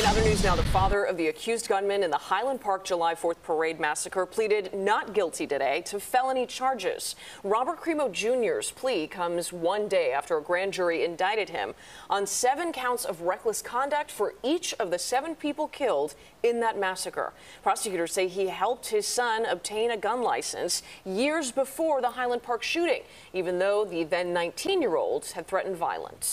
In other news now, the father of the accused gunman in the Highland Park July 4th parade massacre pleaded not guilty today to felony charges. Robert Crimo Jr.'s plea comes one day after a grand jury indicted him on seven counts of reckless conduct for each of the seven people killed in that massacre. Prosecutors say he helped his son obtain a gun license years before the Highland Park shooting, even though the then 19 year old had threatened violence.